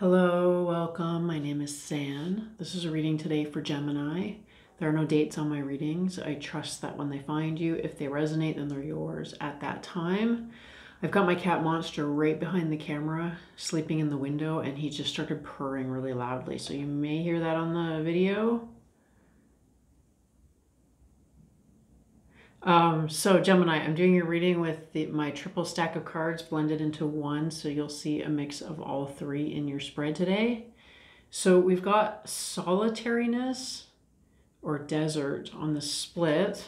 Hello, welcome. My name is San. This is a reading today for Gemini. There are no dates on my readings. I trust that when they find you, if they resonate, then they're yours at that time. I've got my cat monster right behind the camera, sleeping in the window, and he just started purring really loudly. So you may hear that on the video. Um, so Gemini, I'm doing your reading with the, my triple stack of cards blended into one. So you'll see a mix of all three in your spread today. So we've got solitariness or desert on the split.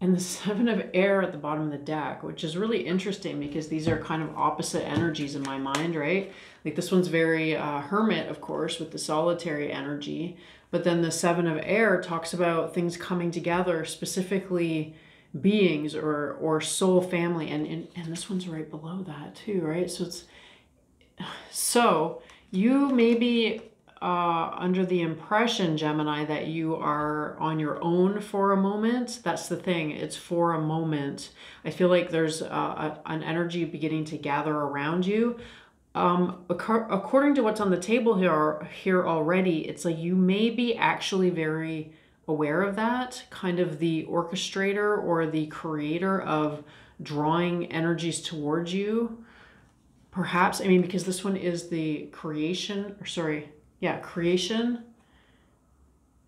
And the seven of air at the bottom of the deck, which is really interesting because these are kind of opposite energies in my mind, right? Like this one's very uh, hermit, of course, with the solitary energy. But then the seven of air talks about things coming together, specifically beings or or soul family. And, and, and this one's right below that too, right? So it's so you may be uh, under the impression, Gemini, that you are on your own for a moment. That's the thing. It's for a moment. I feel like there's uh, a, an energy beginning to gather around you. Um, according to what's on the table here, here already, it's like you may be actually very aware of that, kind of the orchestrator or the creator of drawing energies towards you. Perhaps, I mean, because this one is the creation, or sorry, yeah, creation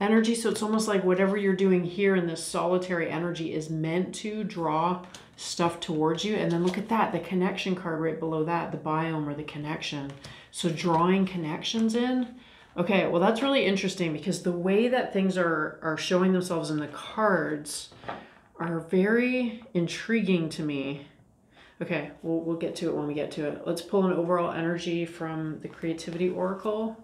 energy. So it's almost like whatever you're doing here in this solitary energy is meant to draw stuff towards you. And then look at that, the connection card right below that, the biome or the connection. So drawing connections in. Okay, well that's really interesting because the way that things are, are showing themselves in the cards are very intriguing to me. Okay, we'll, we'll get to it when we get to it. Let's pull an overall energy from the Creativity Oracle.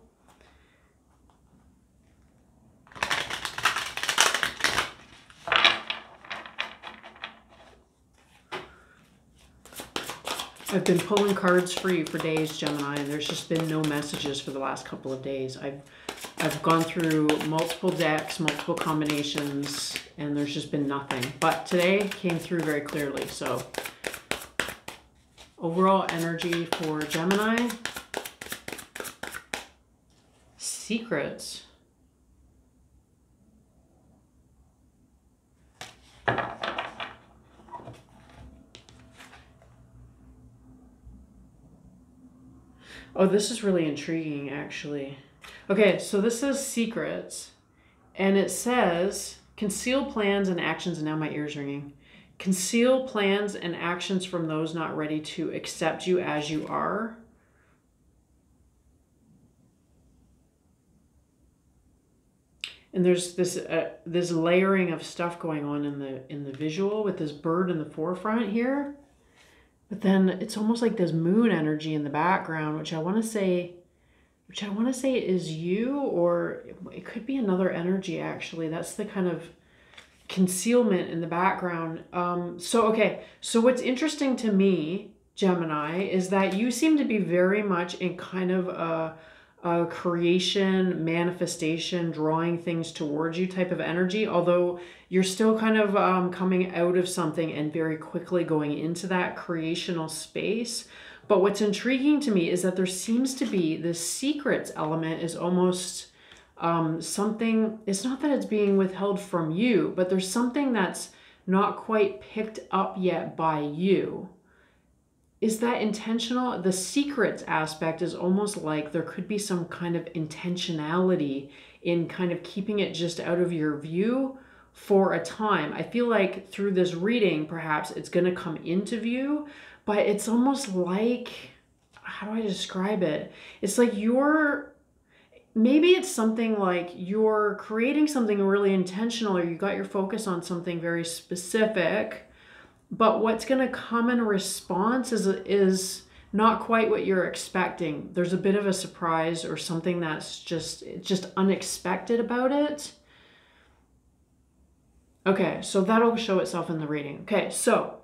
I've been pulling cards for you for days, Gemini, and there's just been no messages for the last couple of days. I've I've gone through multiple decks, multiple combinations, and there's just been nothing. But today came through very clearly. So overall energy for Gemini. Secrets. Oh, this is really intriguing, actually. Okay, so this says secrets, and it says conceal plans and actions, and now my ear's ringing. Conceal plans and actions from those not ready to accept you as you are. And there's this uh, this layering of stuff going on in the in the visual with this bird in the forefront here. But then it's almost like this moon energy in the background, which I want to say, which I want to say is you, or it could be another energy actually. That's the kind of concealment in the background. Um, so, okay, so what's interesting to me, Gemini, is that you seem to be very much in kind of a a creation, manifestation, drawing things towards you type of energy, although you're still kind of um, coming out of something and very quickly going into that creational space. But what's intriguing to me is that there seems to be this secrets element is almost um, something, it's not that it's being withheld from you, but there's something that's not quite picked up yet by you is that intentional? The secrets aspect is almost like there could be some kind of intentionality in kind of keeping it just out of your view for a time. I feel like through this reading, perhaps it's going to come into view, but it's almost like, how do I describe it? It's like you're maybe it's something like you're creating something really intentional or you got your focus on something very specific but what's going to come in response is is not quite what you're expecting. There's a bit of a surprise or something that's just just unexpected about it. Okay, so that'll show itself in the reading. Okay, so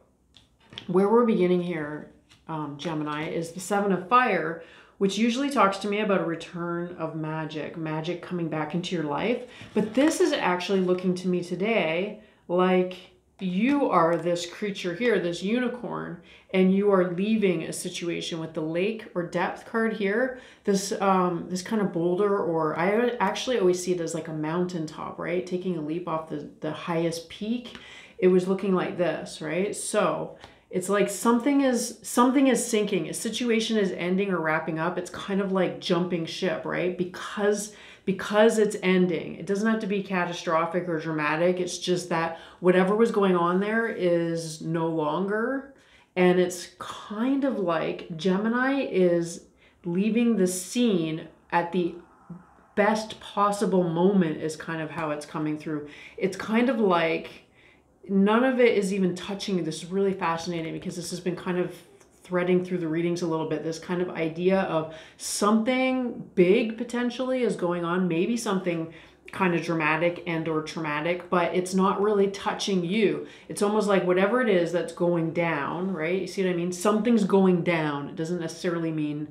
where we're beginning here, um, Gemini, is the Seven of Fire, which usually talks to me about a return of magic, magic coming back into your life. But this is actually looking to me today like you are this creature here, this unicorn, and you are leaving a situation with the lake or depth card here. This um, this kind of boulder, or I actually always see it as like a mountaintop, right? Taking a leap off the, the highest peak. It was looking like this, right? So it's like something is something is sinking. A situation is ending or wrapping up. It's kind of like jumping ship, right? Because because it's ending. It doesn't have to be catastrophic or dramatic. It's just that whatever was going on there is no longer. And it's kind of like Gemini is leaving the scene at the best possible moment, is kind of how it's coming through. It's kind of like none of it is even touching. This is really fascinating because this has been kind of threading through the readings a little bit this kind of idea of something big potentially is going on maybe something kind of dramatic and or traumatic but it's not really touching you. It's almost like whatever it is that's going down right? You see what i mean? Something's going down. It doesn't necessarily mean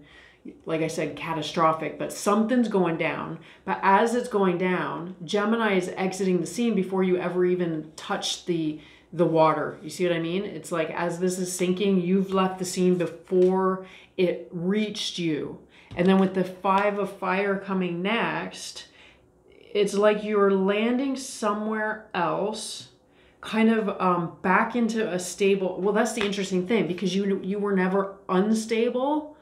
like i said catastrophic but something's going down. But as it's going down gemini is exiting the scene before you ever even touch the the water. You see what I mean? It's like as this is sinking, you've left the scene before it reached you. And then with the five of fire coming next, it's like you're landing somewhere else kind of um, back into a stable well that's the interesting thing because you you were never unstable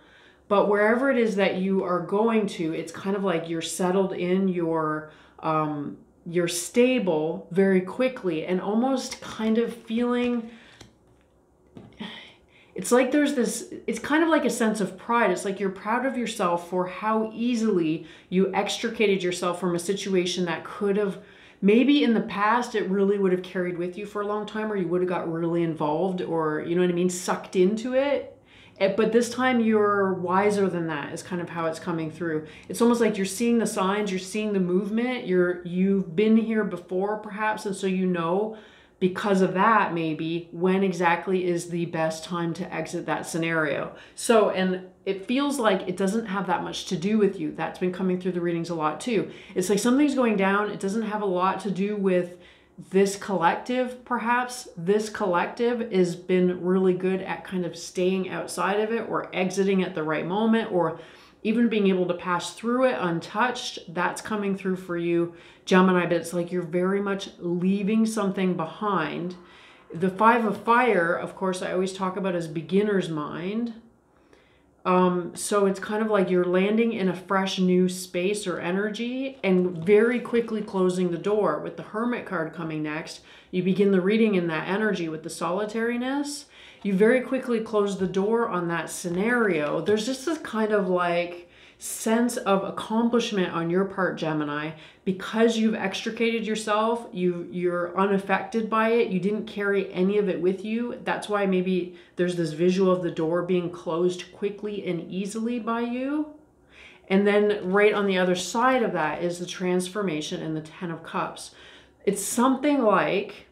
but wherever it is that you are going to it's kind of like you're settled in your um, you're stable very quickly and almost kind of feeling it's like there's this it's kind of like a sense of pride. It's like you're proud of yourself for how easily you extricated yourself from a situation that could have maybe in the past it really would have carried with you for a long time or you would have got really involved or you know what i mean sucked into it Eh, but this time you're wiser than that is kind of how it's coming through. It's almost like you're seeing the signs you're seeing the movement you're you've been here before perhaps and so you know because of that maybe when exactly is the best time to exit that scenario. So and it feels like it doesn't have that much to do with you. That's been coming through the readings a lot too. It's like something's going down. It doesn't have a lot to do with this collective perhaps this collective has been really good at kind of staying outside of it or exiting at the right moment or even being able to pass through it untouched that's coming through for you. Gemini but it's like you're very much leaving something behind. The five of fire of course i always talk about as beginner's mind um, so it's kind of like you're landing in a fresh new space or energy and very quickly closing the door. With the Hermit card coming next, you begin the reading in that energy with the solitariness. You very quickly close the door on that scenario. There's just this kind of like, sense of accomplishment on your part gemini because you've extricated yourself you you're unaffected by it you didn't carry any of it with you that's why maybe there's this visual of the door being closed quickly and easily by you. And then right on the other side of that is the transformation and the 10 of cups. It's something like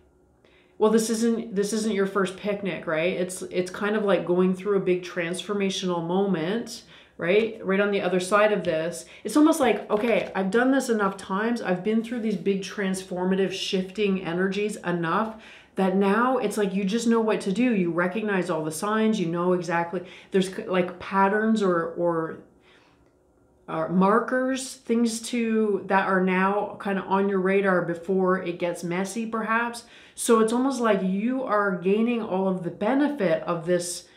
well this isn't this isn't your first picnic right? It's it's kind of like going through a big transformational moment right? Right on the other side of this. It's almost like, okay, I've done this enough times. I've been through these big transformative shifting energies enough that now it's like you just know what to do. You recognize all the signs, you know exactly. There's like patterns or or uh, markers, things to that are now kind of on your radar before it gets messy, perhaps. So it's almost like you are gaining all of the benefit of this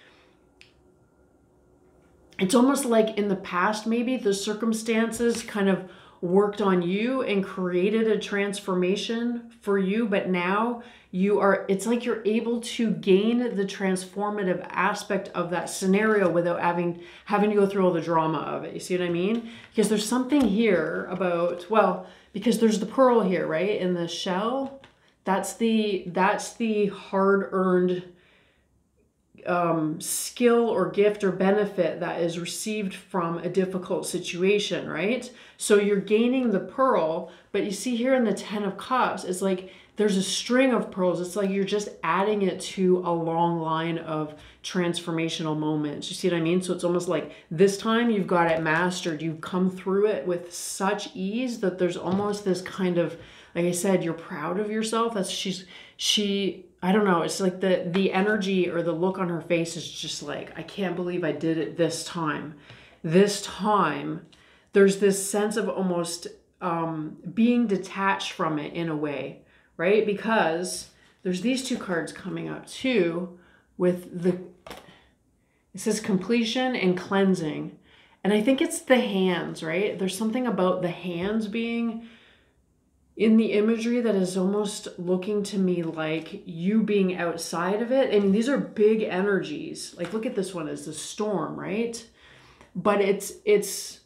it's almost like in the past, maybe the circumstances kind of worked on you and created a transformation for you, but now you are, it's like you're able to gain the transformative aspect of that scenario without having having to go through all the drama of it. You see what I mean? Because there's something here about, well, because there's the pearl here, right? In the shell. That's the that's the hard-earned um, skill or gift or benefit that is received from a difficult situation, right? So you're gaining the pearl, but you see here in the 10 of cups, it's like there's a string of pearls. It's like you're just adding it to a long line of transformational moments. You see what I mean? So it's almost like this time you've got it mastered. You've come through it with such ease that there's almost this kind of, like I said, you're proud of yourself. That's she's she I don't know, it's like the the energy or the look on her face is just like, I can't believe I did it this time. This time, there's this sense of almost um, being detached from it in a way, right? Because there's these two cards coming up too with the it says completion and cleansing. And I think it's the hands, right? There's something about the hands being in the imagery that is almost looking to me like you being outside of it. I mean, these are big energies. Like look at this one as the storm, right? But it's it's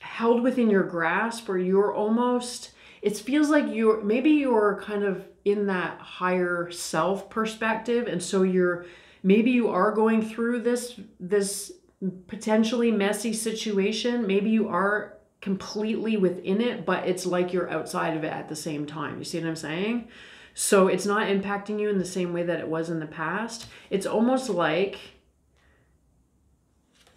held within your grasp or you're almost it feels like you're maybe you're kind of in that higher self perspective and so you're maybe you are going through this this potentially messy situation maybe you are completely within it but it's like you're outside of it at the same time. You see what i'm saying? So it's not impacting you in the same way that it was in the past. It's almost like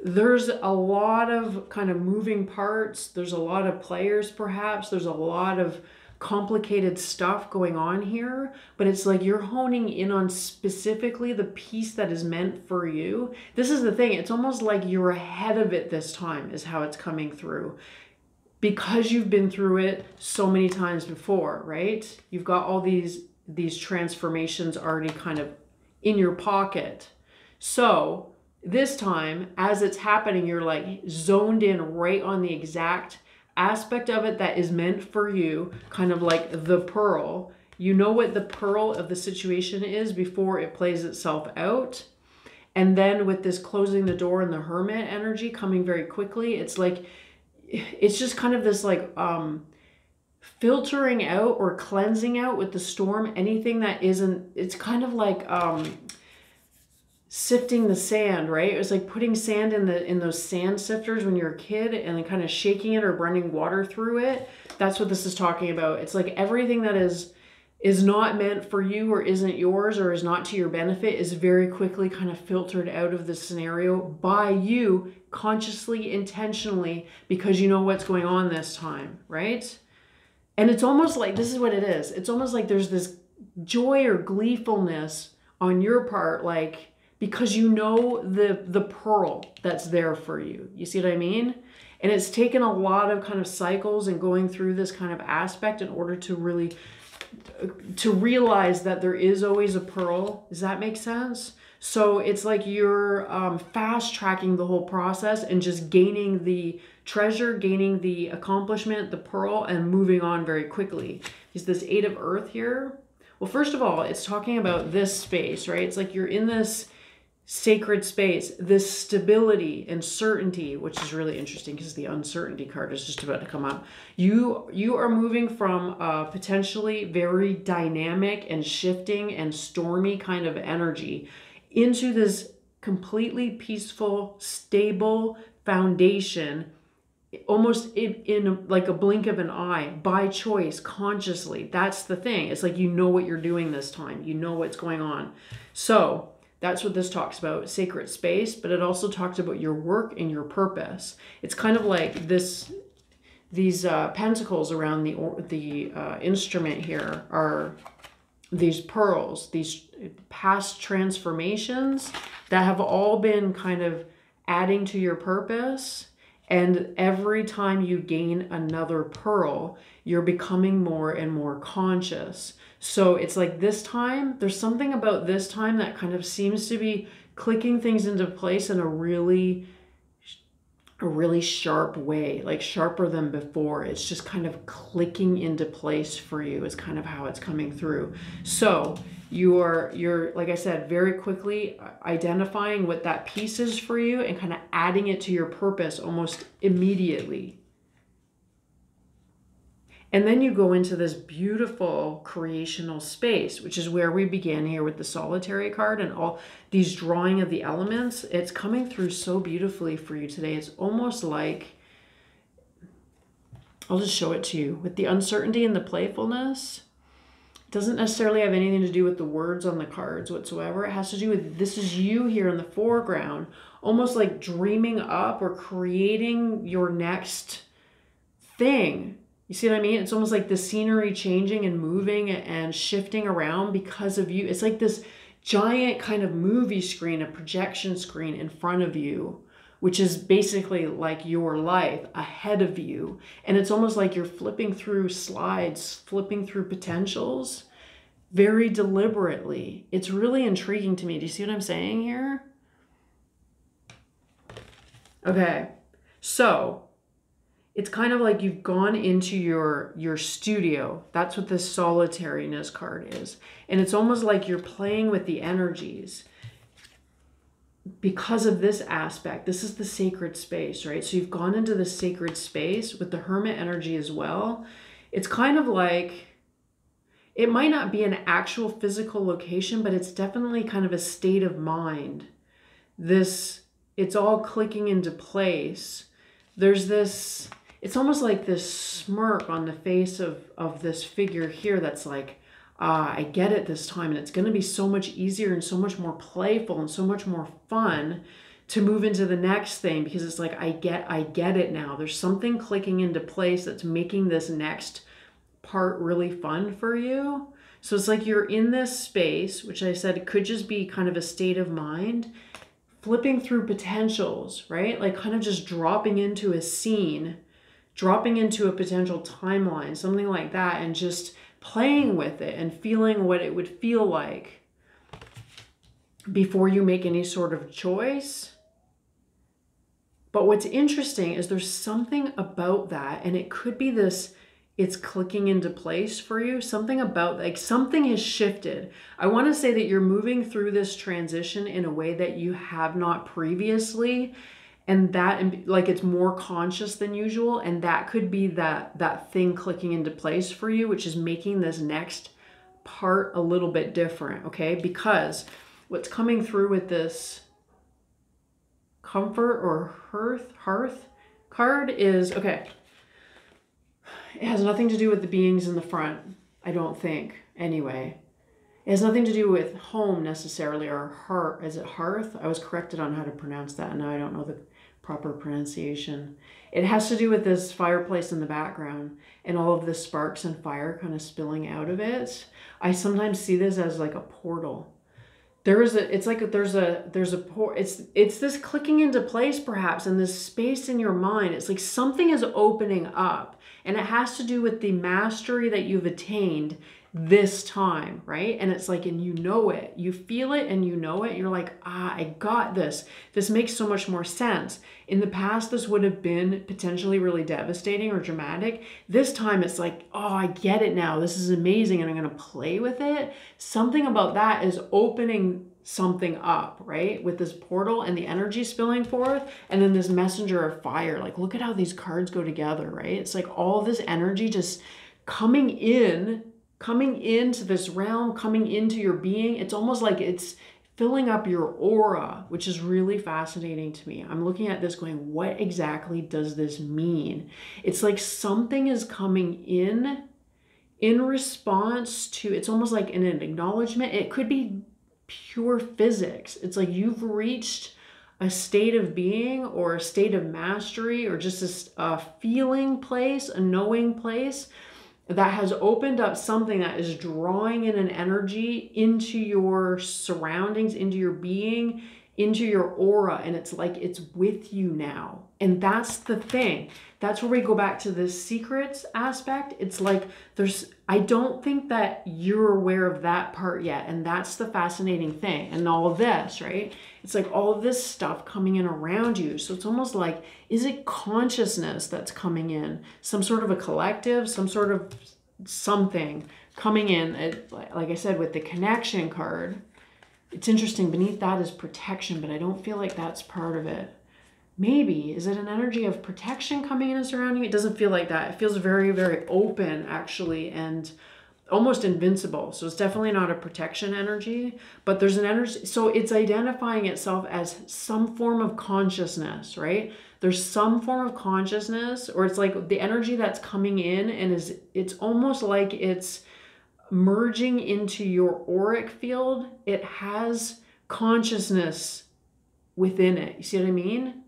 there's a lot of kind of moving parts. There's a lot of players perhaps. There's a lot of complicated stuff going on here, but it's like you're honing in on specifically the piece that is meant for you. This is the thing, it's almost like you're ahead of it this time, is how it's coming through. Because you've been through it so many times before, right? You've got all these these transformations already kind of in your pocket. So, this time as it's happening, you're like zoned in right on the exact aspect of it that is meant for you, kind of like the pearl. You know what the pearl of the situation is before it plays itself out. And then with this closing the door and the hermit energy coming very quickly, it's like, it's just kind of this like, um, filtering out or cleansing out with the storm anything that isn't it's kind of like um sifting the sand, right? It was like putting sand in the in those sand sifters when you're a kid and then kind of shaking it or running water through it. That's what this is talking about. It's like everything that is is not meant for you or isn't yours or is not to your benefit is very quickly kind of filtered out of the scenario by you consciously intentionally because you know what's going on this time, right? And it's almost like this is what it is. It's almost like there's this joy or gleefulness on your part like because you know the the pearl that's there for you. You see what I mean? And it's taken a lot of kind of cycles and going through this kind of aspect in order to really to realize that there is always a pearl. Does that make sense? So it's like you're um, fast tracking the whole process and just gaining the treasure, gaining the accomplishment, the pearl, and moving on very quickly. Is this eight of earth here? Well, first of all, it's talking about this space, right? It's like you're in this sacred space, this stability and certainty, which is really interesting because the uncertainty card is just about to come up. You you are moving from a potentially very dynamic and shifting and stormy kind of energy into this completely peaceful, stable foundation almost in, in like a blink of an eye by choice consciously. That's the thing. It's like you know what you're doing this time. You know what's going on. So that's what this talks about, sacred space, but it also talks about your work and your purpose. It's kind of like this these uh, pentacles around the the uh, instrument here are these pearls, these past transformations that have all been kind of adding to your purpose. And every time you gain another pearl, you're becoming more and more conscious. So it's like this time, there's something about this time that kind of seems to be clicking things into place in a really a really sharp way, like sharper than before. It's just kind of clicking into place for you is kind of how it's coming through. So you're you're like I said, very quickly identifying what that piece is for you and kind of adding it to your purpose almost immediately. And then you go into this beautiful creational space, which is where we began here with the solitary card and all these drawing of the elements. It's coming through so beautifully for you today. It's almost like, I'll just show it to you. With the uncertainty and the playfulness, it doesn't necessarily have anything to do with the words on the cards whatsoever. It has to do with this is you here in the foreground, almost like dreaming up or creating your next thing You see what I mean? It's almost like the scenery changing and moving and shifting around because of you. It's like this giant kind of movie screen, a projection screen in front of you, which is basically like your life ahead of you. And it's almost like you're flipping through slides, flipping through potentials very deliberately. It's really intriguing to me. Do you see what I'm saying here? Okay. So, it's kind of like you've gone into your your studio. That's what this solitariness card is. And it's almost like you're playing with the energies because of this aspect. This is the sacred space right? So you've gone into the sacred space with the hermit energy as well. It's kind of like it might not be an actual physical location but it's definitely kind of a state of mind. This it's all clicking into place. There's this it's almost like this smirk on the face of of this figure here that's like ah i get it this time and it's going to be so much easier and so much more playful and so much more fun to move into the next thing because it's like i get i get it now. There's something clicking into place that's making this next part really fun for you. So it's like you're in this space which i said could just be kind of a state of mind flipping through potentials right? Like kind of just dropping into a scene dropping into a potential timeline, something like that, and just playing with it and feeling what it would feel like before you make any sort of choice. But what's interesting is there's something about that, and it could be this it's clicking into place for you. Something about like something has shifted. I want to say that you're moving through this transition in a way that you have not previously and that like it's more conscious than usual and that could be that that thing clicking into place for you which is making this next part a little bit different okay because what's coming through with this comfort or hearth hearth card is okay it has nothing to do with the beings in the front i don't think anyway it has nothing to do with home necessarily or heart. Is it hearth? I was corrected on how to pronounce that, and now I don't know the proper pronunciation. It has to do with this fireplace in the background and all of the sparks and fire kind of spilling out of it. I sometimes see this as like a portal. There is a it's like there's a there's a por it's it's this clicking into place perhaps in this space in your mind. It's like something is opening up and it has to do with the mastery that you've attained this time, right? And it's like, and you know it, you feel it and you know it. You're like, ah, I got this. This makes so much more sense. In the past, this would have been potentially really devastating or dramatic. This time, it's like, oh, I get it now. This is amazing. And I'm going to play with it. Something about that is opening something up, right? With this portal and the energy spilling forth, and then this messenger of fire. Like, look at how these cards go together, right? It's like all this energy just coming in coming into this realm, coming into your being. It's almost like it's filling up your aura, which is really fascinating to me. I'm looking at this going, what exactly does this mean? It's like something is coming in in response to, it's almost like an acknowledgement. It could be pure physics. It's like you've reached a state of being or a state of mastery or just a, a feeling place, a knowing place that has opened up something that is drawing in an energy into your surroundings, into your being, into your aura. And it's like it's with you now. And that's the thing. That's where we go back to the secrets aspect. It's like there's, I don't think that you're aware of that part yet. And that's the fascinating thing. And all of this, right? It's like all this stuff coming in around you. So it's almost like, is it consciousness that's coming in? Some sort of a collective, some sort of something coming in. It, like I said, with the connection card, it's interesting. Beneath that is protection, but I don't feel like that's part of it. Maybe. Is it an energy of protection coming in and surrounding? It doesn't feel like that. It feels very, very open, actually, and almost invincible. So it's definitely not a protection energy, but there's an energy. So it's identifying itself as some form of consciousness, right? There's some form of consciousness, or it's like the energy that's coming in and is, it's almost like it's merging into your auric field. It has consciousness within it. You see what I mean?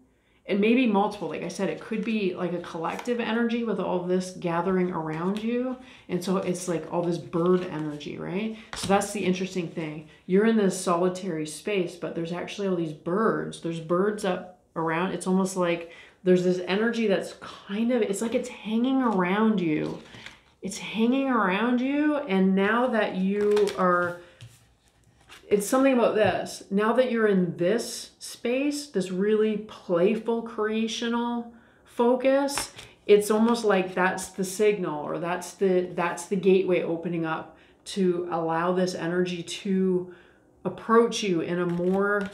And maybe multiple like i said it could be like a collective energy with all this gathering around you and so it's like all this bird energy right? So that's the interesting thing. You're in this solitary space but there's actually all these birds. There's birds up around it's almost like there's this energy that's kind of it's like it's hanging around you. It's hanging around you and now that you are it's something about this. Now that you're in this space, this really playful creational focus, it's almost like that's the signal or that's the that's the gateway opening up to allow this energy to approach you in a more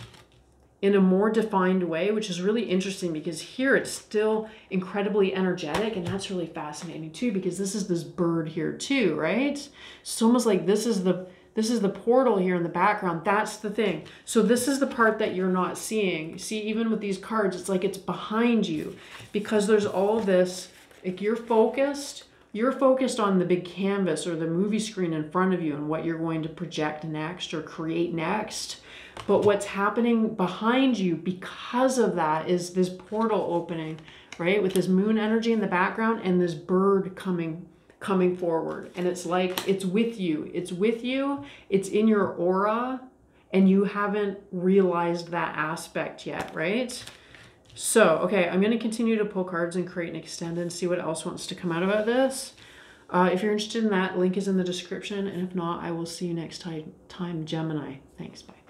in a more defined way, which is really interesting because here it's still incredibly energetic and that's really fascinating too because this is this bird here too, right? It's almost like this is the this is the portal here in the background. That's the thing. So this is the part that you're not seeing. See, even with these cards, it's like it's behind you because there's all this, like you're focused, you're focused on the big canvas or the movie screen in front of you and what you're going to project next or create next. But what's happening behind you because of that is this portal opening, right? With this moon energy in the background and this bird coming coming forward. And it's like it's with you. It's with you. It's in your aura and you haven't realized that aspect yet, right? So, okay, I'm going to continue to pull cards and create and extend and see what else wants to come out about this. Uh, if you're interested in that, link is in the description. And if not, I will see you next time, time Gemini. Thanks, bye.